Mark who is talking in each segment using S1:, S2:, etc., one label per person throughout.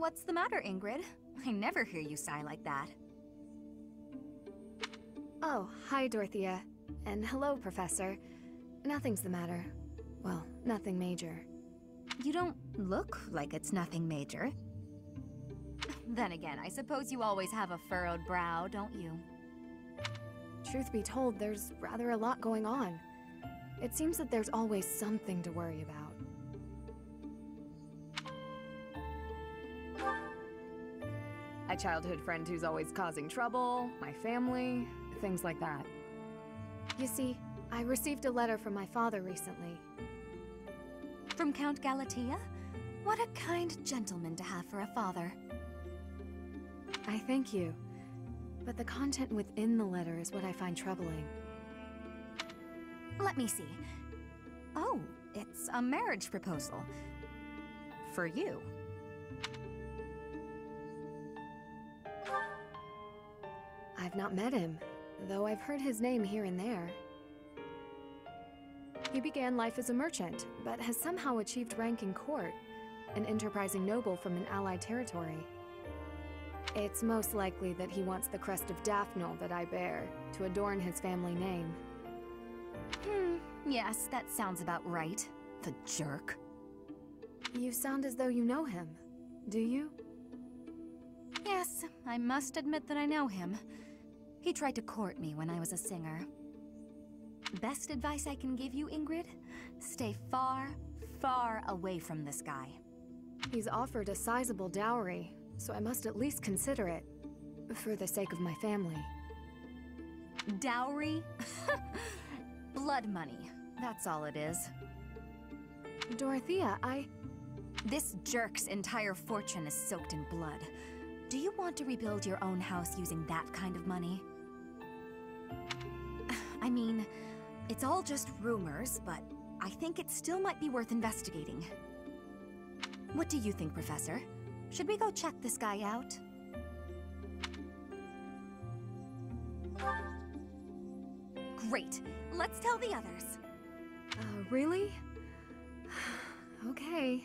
S1: What's the matter, Ingrid? I never hear you sigh like that.
S2: Oh, hi, Dorothea. And hello, Professor. Nothing's the matter. Well, nothing major.
S1: You don't look like it's nothing major. Then again, I suppose you always have a furrowed brow, don't you?
S2: Truth be told, there's rather a lot going on. It seems that there's always something to worry about. Childhood friend who's always causing trouble, my family, things like that. You see, I received a letter from my father recently.
S1: From Count Galatea? What a kind gentleman to have for a father.
S2: I thank you. But the content within the letter is what I find troubling.
S1: Let me see. Oh, it's a marriage proposal. For you.
S2: I've not met him, though I've heard his name here and there. He began life as a merchant, but has somehow achieved rank in court, an enterprising noble from an allied territory. It's most likely that he wants the crest of Daphnel that I bear, to adorn his family name.
S1: Hmm, yes, that sounds about right. The jerk.
S2: You sound as though you know him. Do you?
S1: Yes, I must admit that I know him. He tried to court me when I was a singer. Best advice I can give you, Ingrid? Stay far, far away from this guy.
S2: He's offered a sizable dowry, so I must at least consider it. For the sake of my family.
S1: Dowry? Blood money. That's all it is.
S2: Dorothea, I...
S1: This jerk's entire fortune is soaked in blood. Do you want to rebuild your own house using that kind of money? I mean, it's all just rumors, but I think it still might be worth investigating. What do you think, Professor? Should we go check this guy out? Great. Let's tell the others.
S2: Uh, really? okay.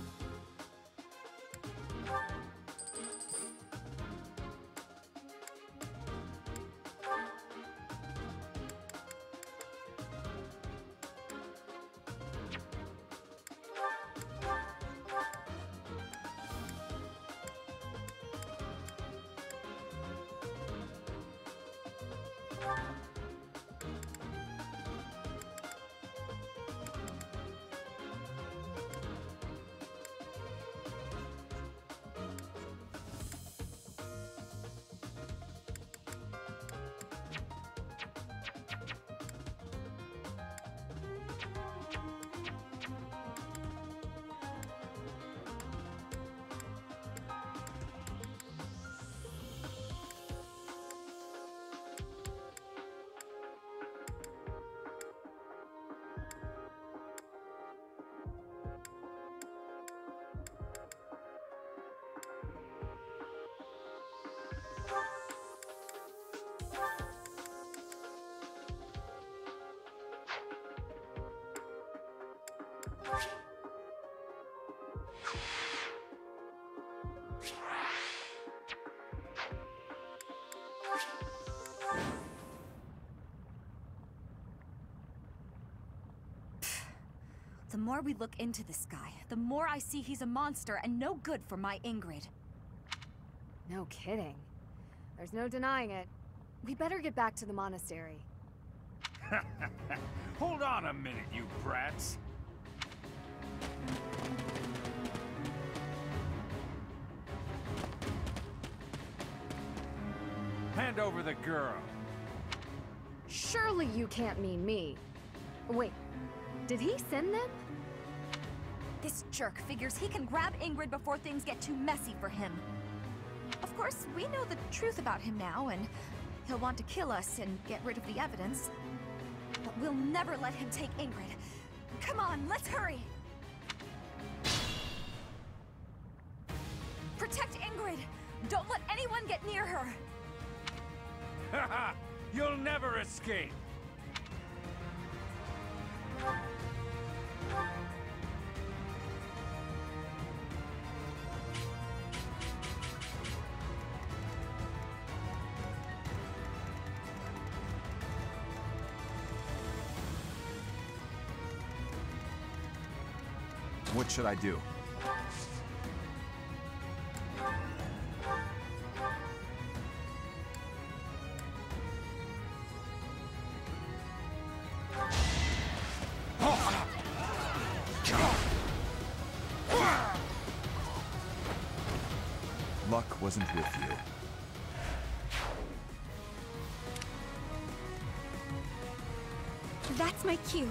S1: The more we look into this guy, the more I see he's a monster and no good for my Ingrid.
S2: No kidding. There's no denying it. We better get back to the monastery.
S3: Hold on a minute, you brats. Hand over the girl.
S2: Surely you can't mean me. Wait, did he send them?
S1: This jerk figures he can grab Ingrid before things get too messy for him. Of course, we know the truth about him now, and he'll want to kill us and get rid of the evidence. But we'll never let him take Ingrid. Come on, let's hurry! Protect Ingrid! Don't let anyone get near her!
S4: Haha! You'll never escape!
S5: What should I do? Luck wasn't with you.
S1: That's my cue.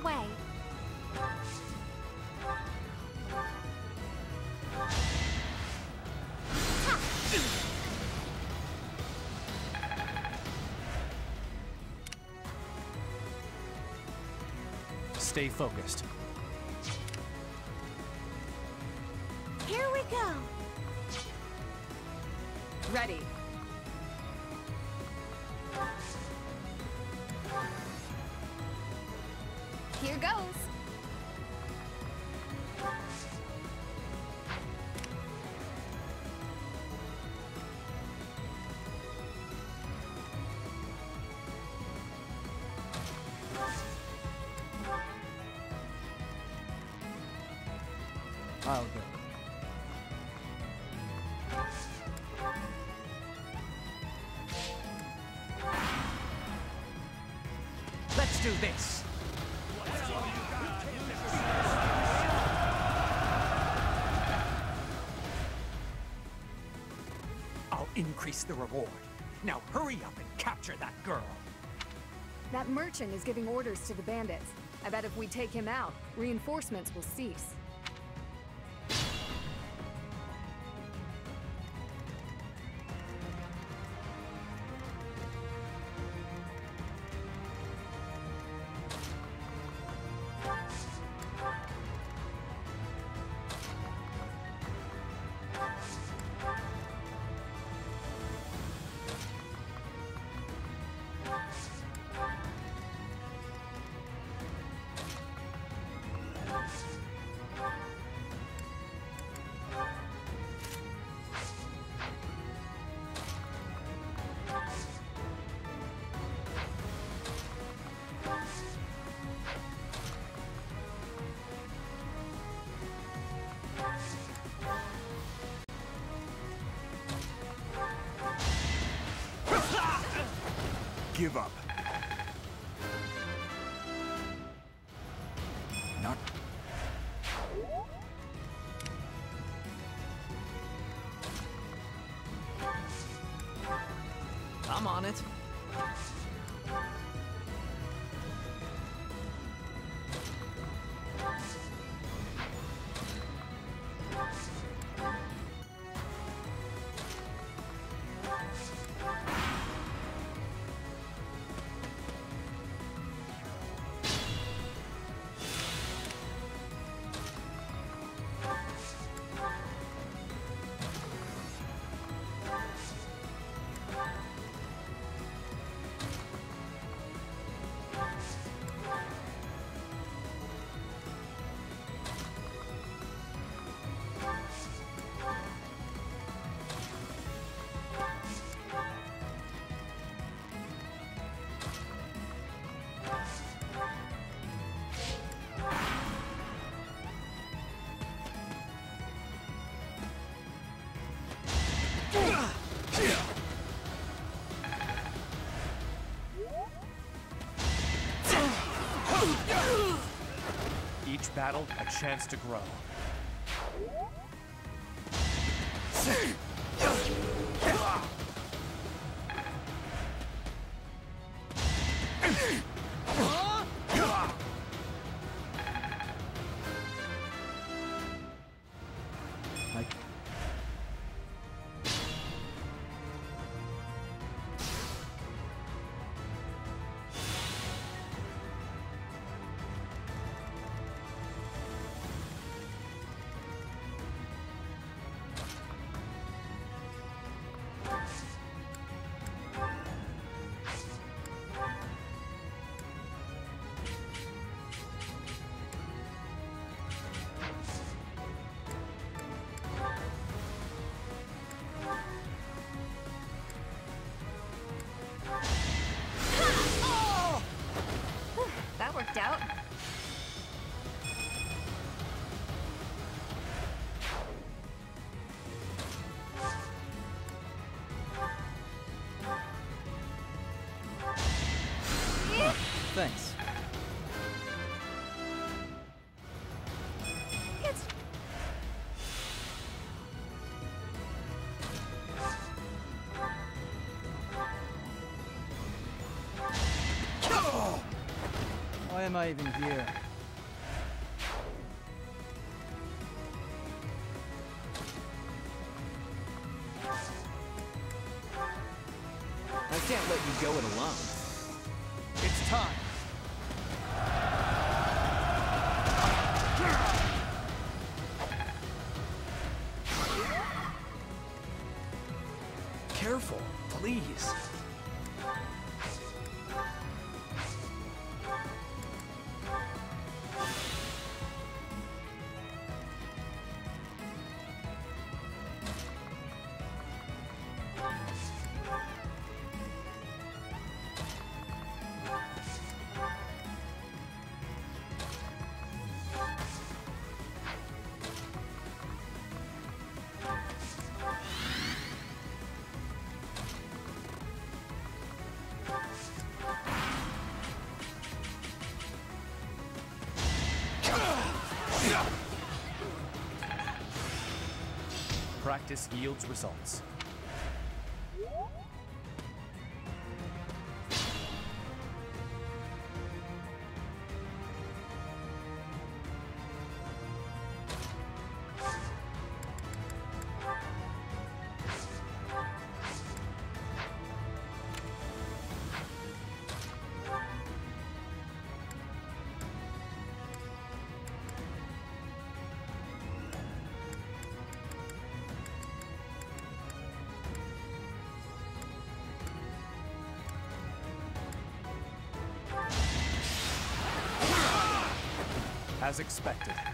S1: Away.
S3: Stay focused. The reward. Now hurry up and capture that girl.
S2: That merchant is giving orders to the bandits. I bet if we take him out, reinforcements will cease.
S5: Give up.
S3: each battle a chance to grow.
S6: here.
S7: I can't let you go it alone.
S3: It's time.
S7: Careful, please.
S3: Practice yields results. As expected.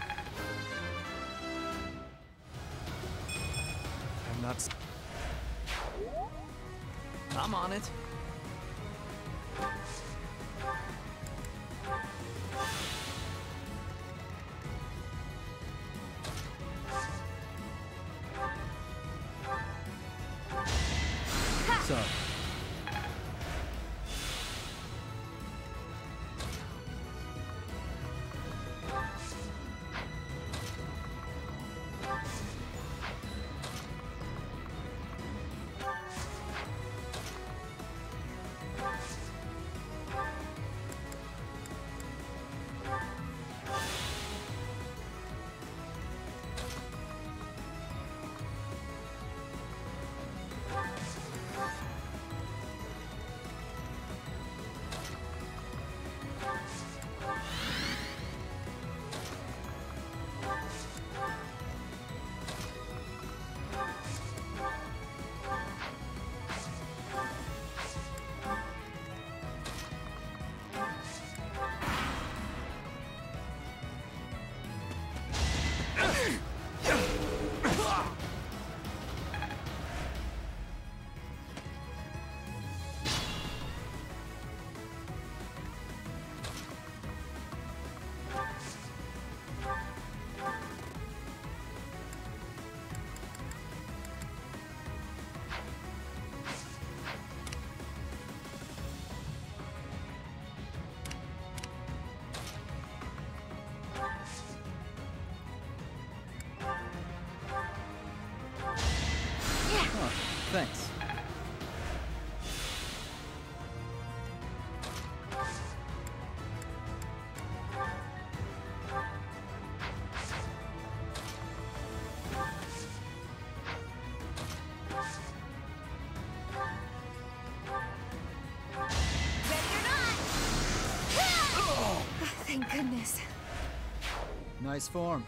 S6: Nice form.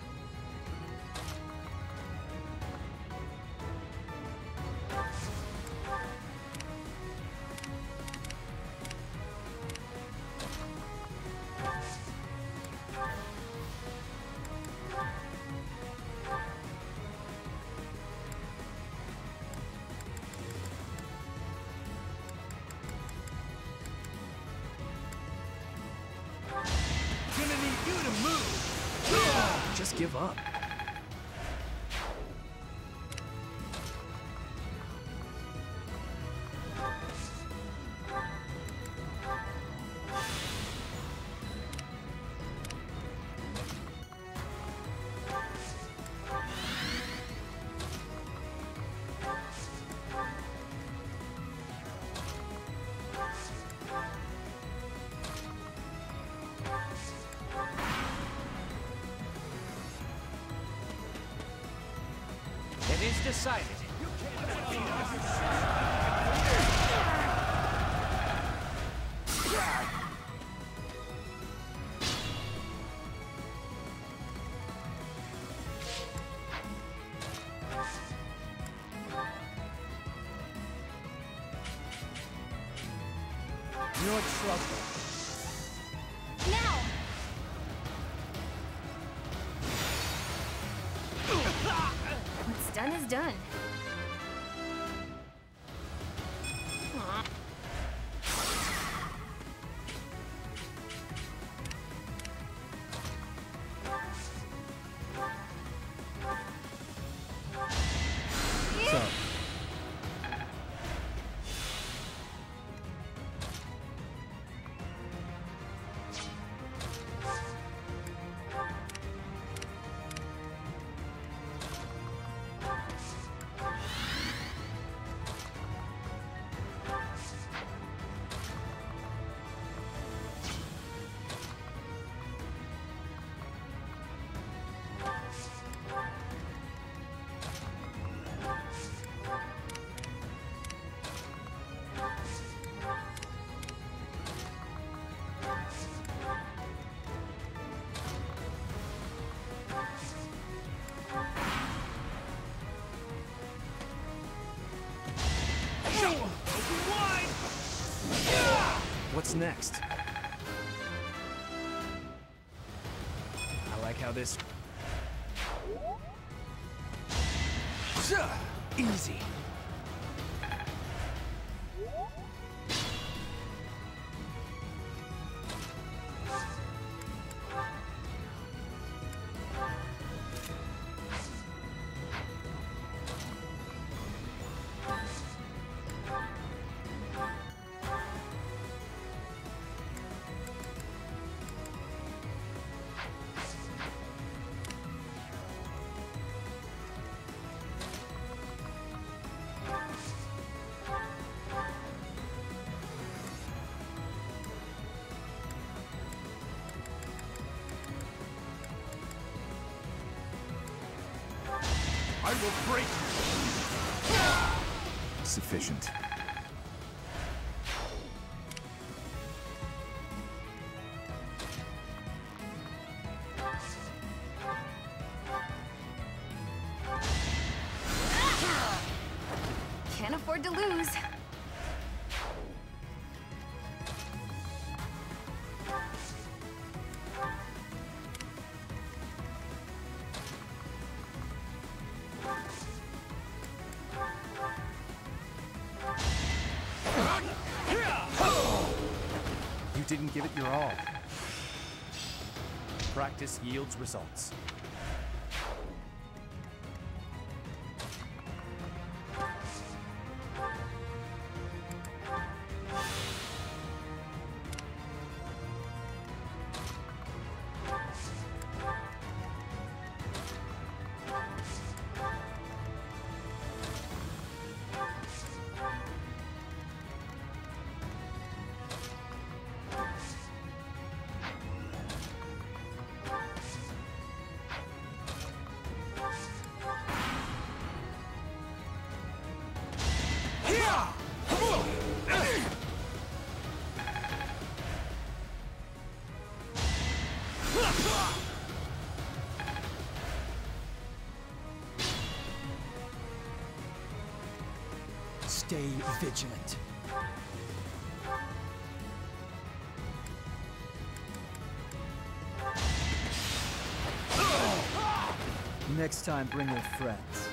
S7: Decided.
S3: You're trouble.
S1: Now! Done
S3: What's next? I like how this. Easy.
S5: I will break you! Sufficient.
S3: Give it your all. Practice yields results.
S6: Stay vigilant. Next time, bring your friends.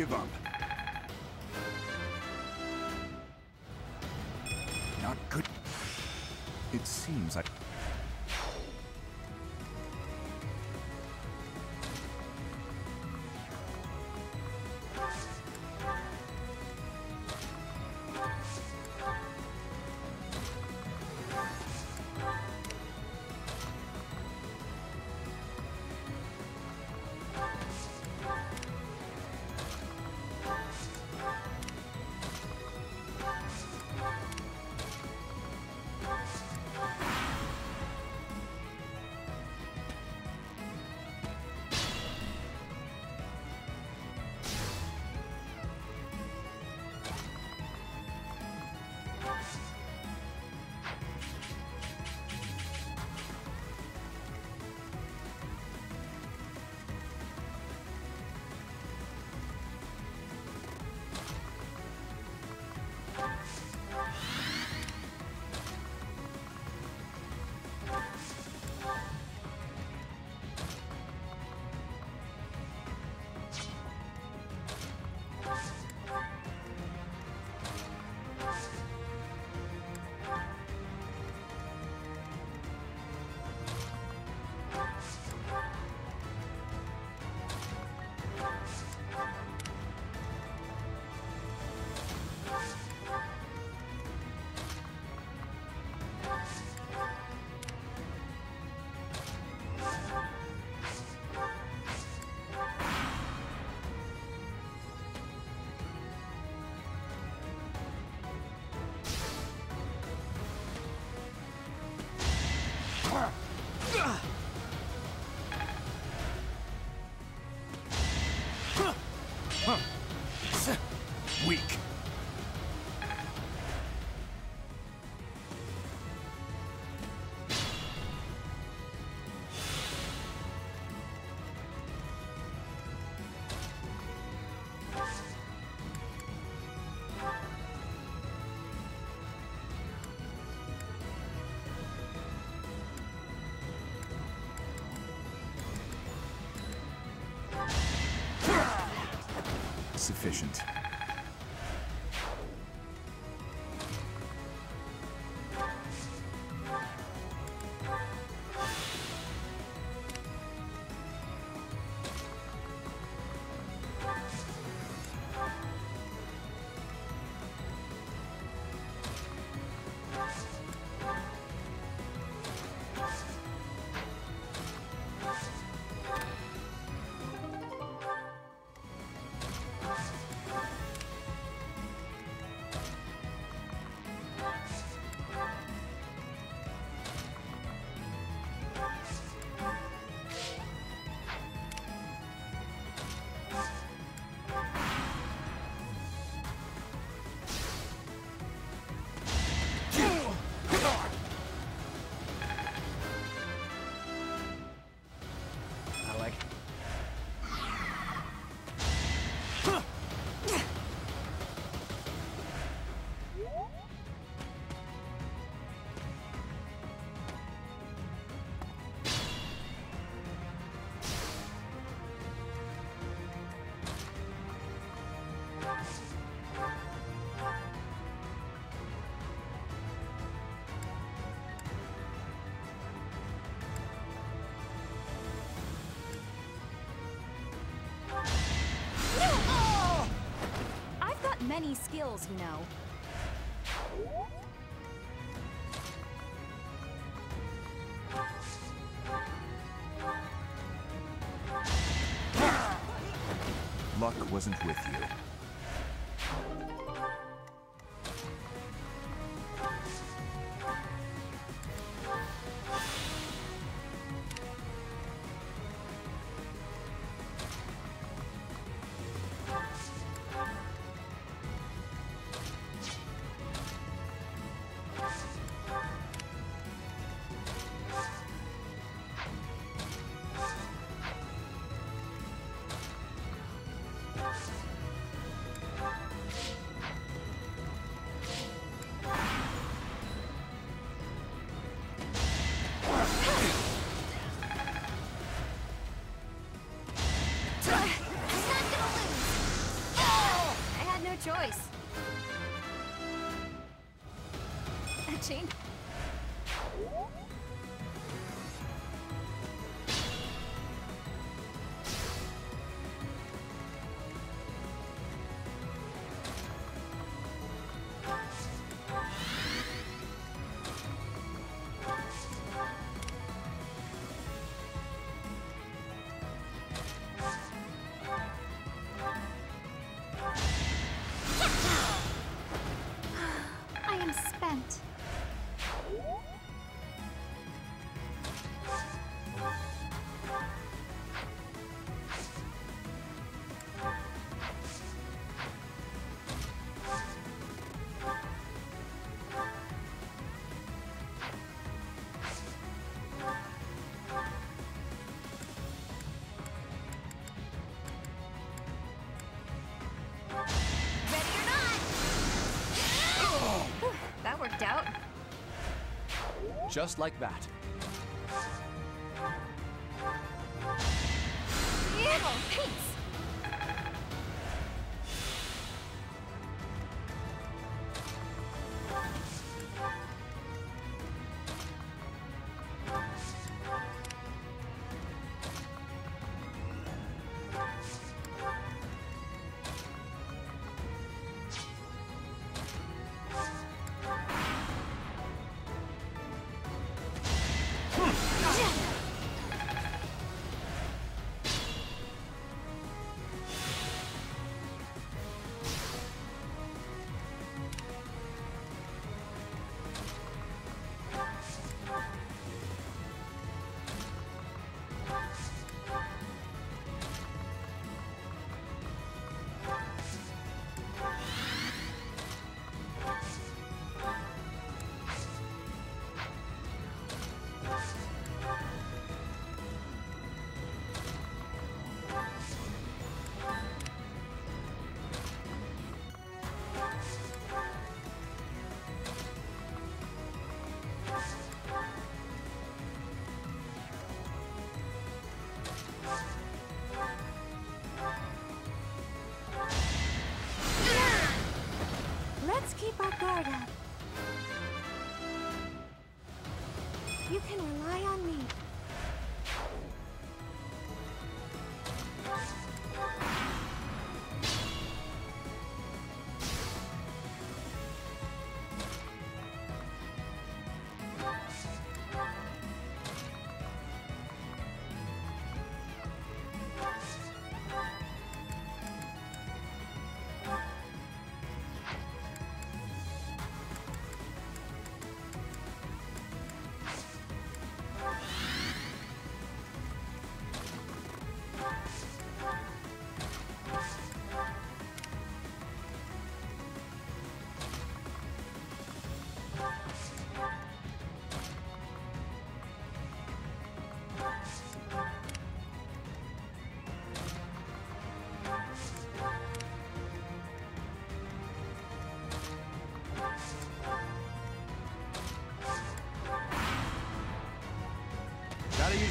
S5: Give up.
S1: Sufficient.
S5: Skills, you know.
S1: Luck wasn't with you.
S3: Just like that.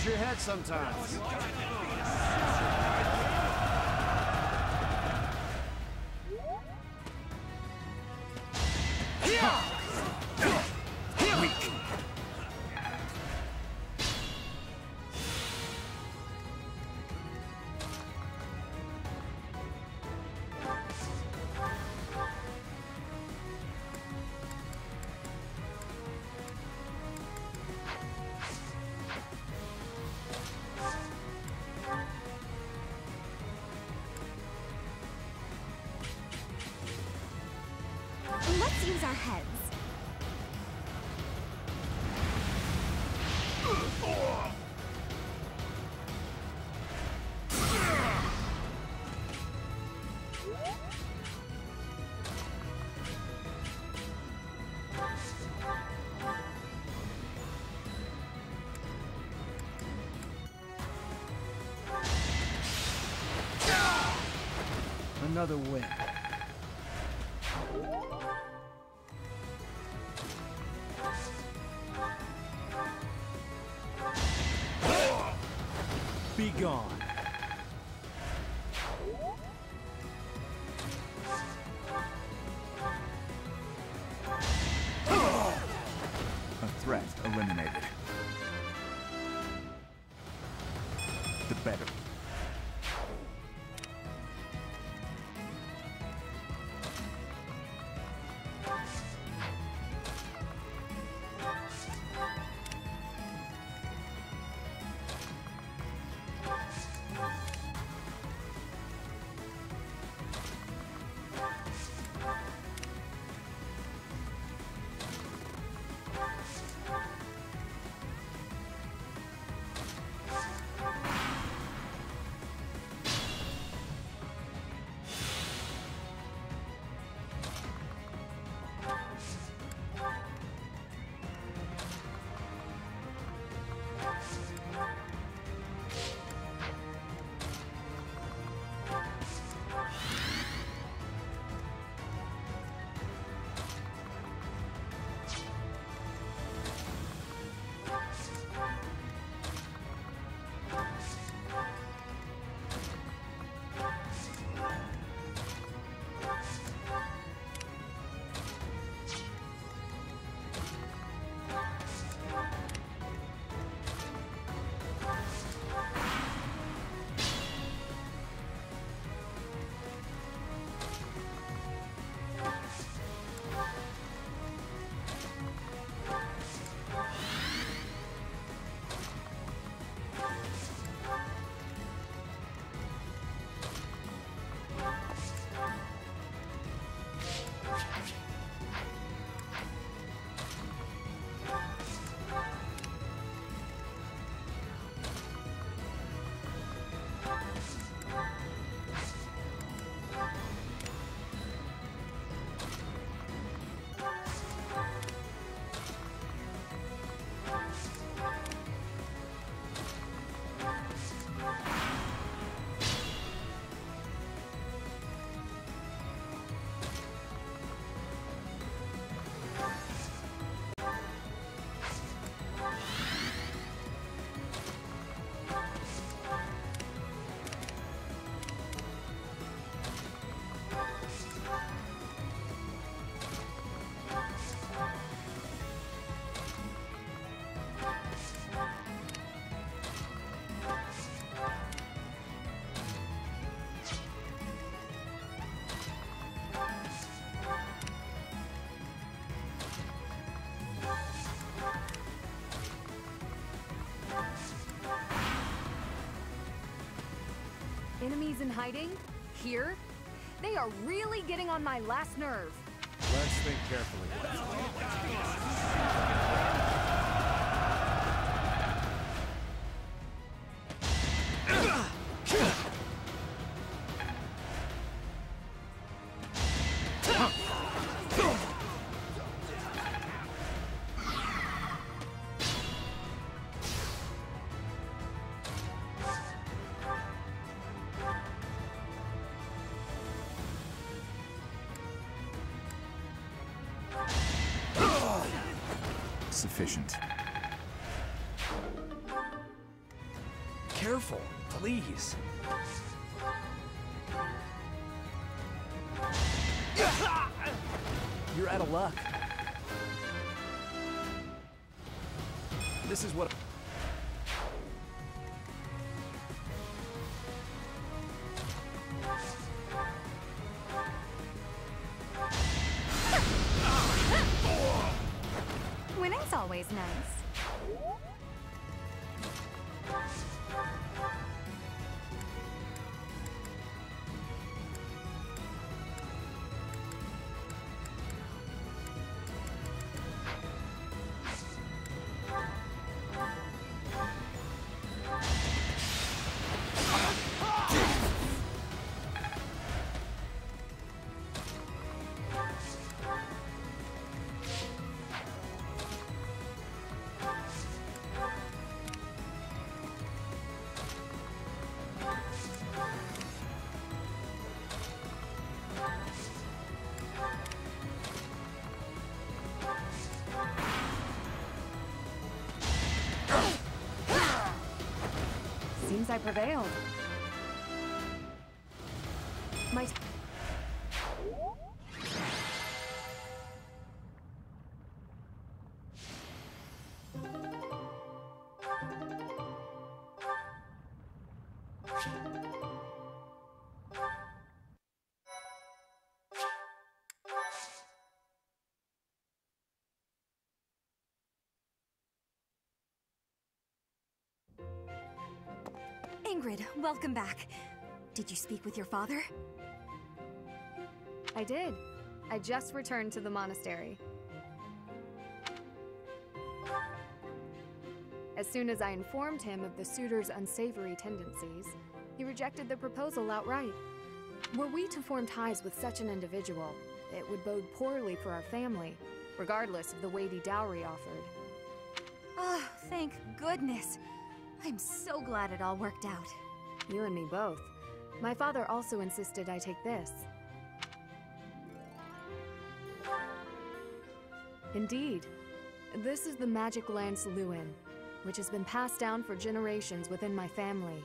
S3: Your
S1: head sometimes.
S5: Another win.
S2: Enemies in hiding? Here? They are really getting on my last nerve.
S3: Let's think carefully.
S5: Sufficient.
S7: Careful, please. You're out of luck. This is what.
S2: I prevailed.
S1: Welcome back. Did you speak with your father?
S2: I did. I just returned to the monastery. As soon as I informed him of the suitor's unsavory tendencies, he rejected the proposal outright. Were we to form ties with such an individual, it would bode poorly for our family, regardless of the weighty dowry offered.
S1: Oh, thank goodness. I'm so glad it all worked out.
S2: You and me both. My father also insisted I take this. Indeed. This is the magic lance Luin, which has been passed down for generations within my family.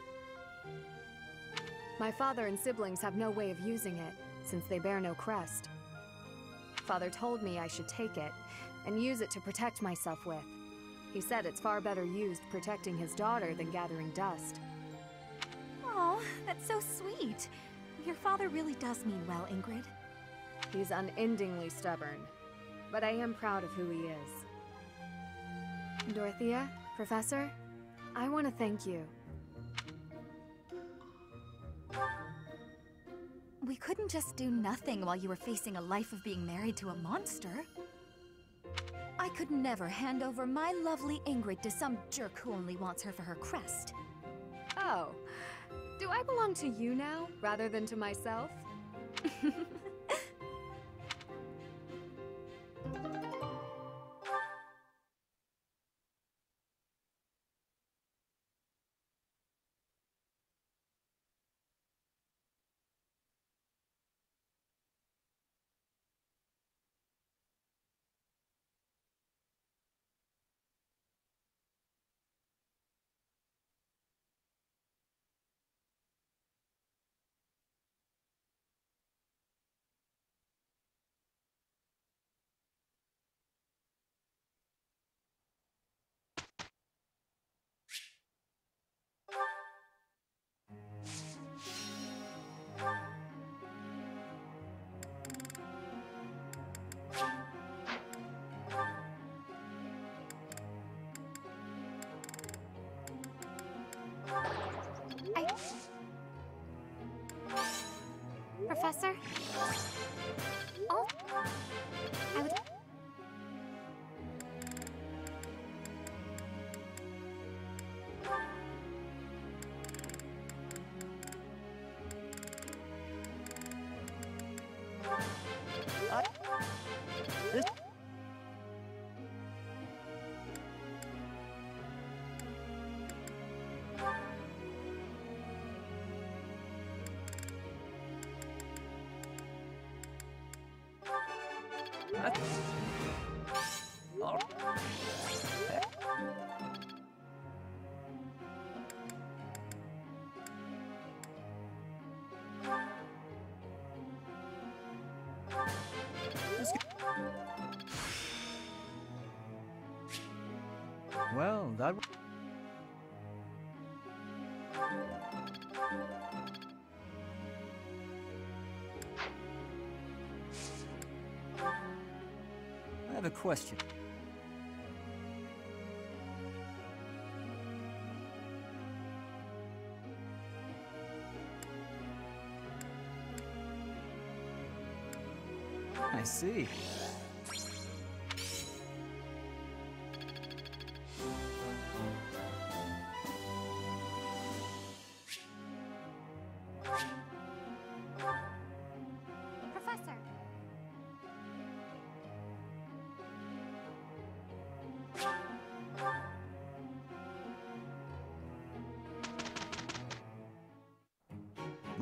S2: My father and siblings have no way of using it, since they bear no crest. Father told me I should take it, and use it to protect myself with. He said it's far better used protecting his daughter than gathering dust.
S1: Oh, that's so sweet. Your father really does mean well, Ingrid.
S2: He's unendingly stubborn, but I am proud of who he is. Dorothea, Professor, I want to thank you.
S1: We couldn't just do nothing while you were facing a life of being married to a monster. I could never hand over my lovely Ingrid to some jerk who only wants her for her crest.
S2: Oh, do I belong to you now, rather than to myself?
S1: Professor? Oh, I
S6: question. I see.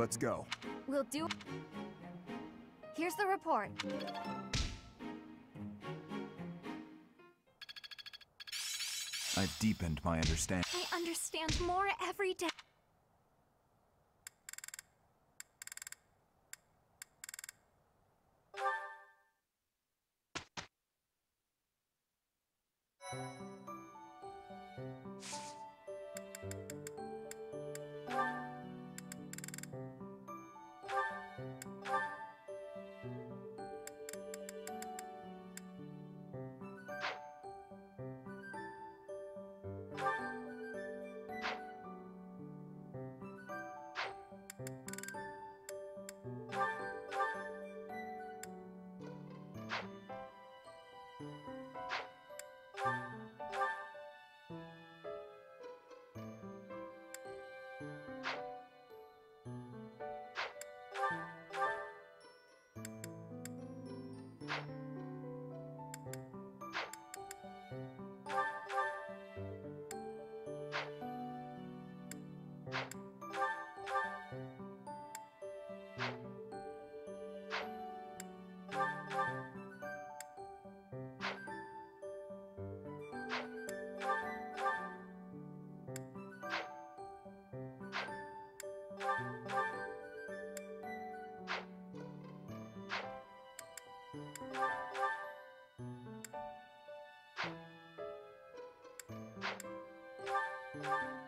S5: Let's go.
S1: We'll do... Here's the report.
S5: I've deepened my understanding.
S1: I understand more every day.
S5: you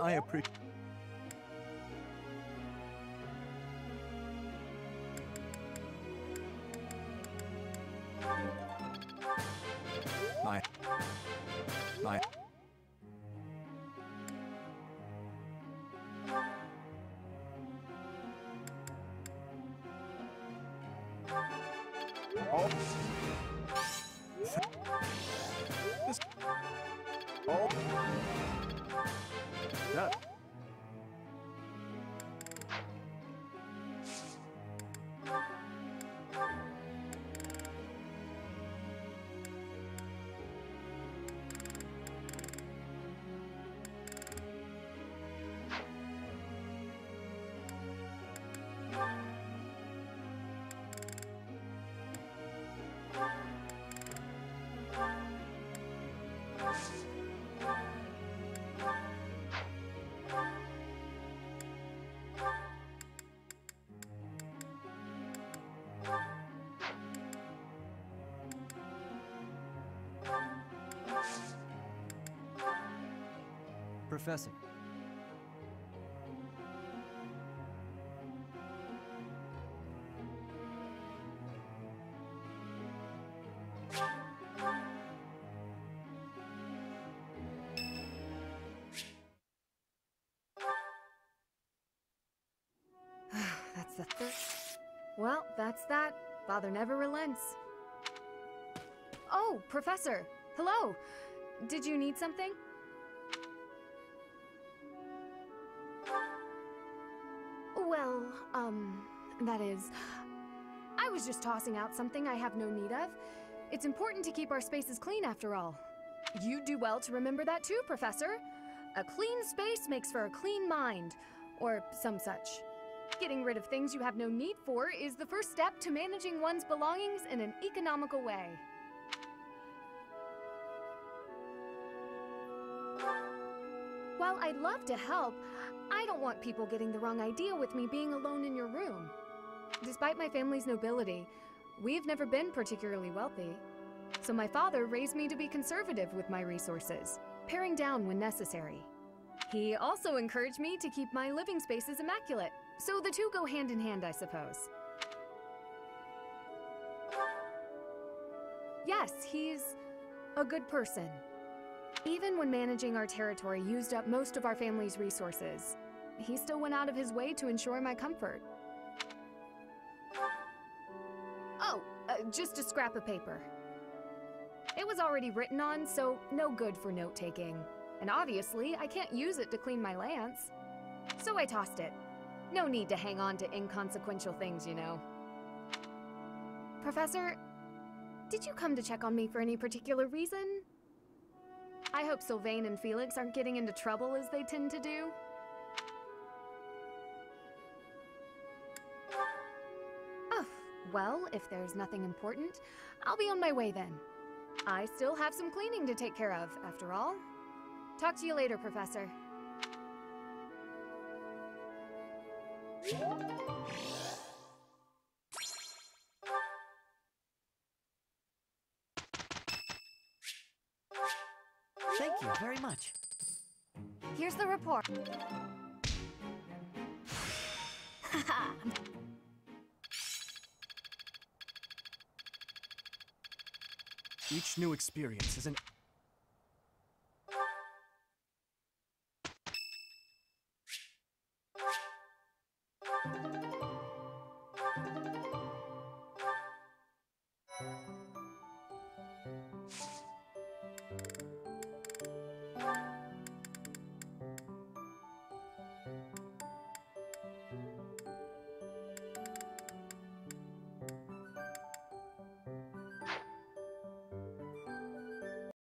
S5: I
S6: appreciate. Professor.
S2: Ah, that's the third. Well, that's that. Father never relents. Oh, Professor! Hello! Did you need something? That is. I was just tossing out something I have no need of. It's important to keep our spaces clean after all. You'd do well to remember that too, Professor. A clean space makes for a clean mind, or some such. Getting rid of things you have no need for is the first step to managing one's belongings in an economical way. While I'd love to help, I don't want people getting the wrong idea with me being alone in your room. Despite my family's nobility, we've never been particularly wealthy. So my father raised me to be conservative with my resources, paring down when necessary. He also encouraged me to keep my living spaces immaculate, so the two go hand in hand, I suppose. Yes, he's a good person. Even when managing our territory used up most of our family's resources, he still went out of his way to ensure my comfort. Just a scrap of paper. It was already written on, so no good for note taking. And obviously, I can't use it to clean my lance. So I tossed it. No need to hang on to inconsequential things, you know. Professor, did you come to check on me for any particular reason? I hope Sylvain and Felix aren't getting into trouble as they tend to do. Well, if there's nothing important, I'll be on my way then. I still have some cleaning to take care of, after all. Talk to you later, Professor.
S8: Thank you very much.
S1: Here's the report.
S3: Each new experience is an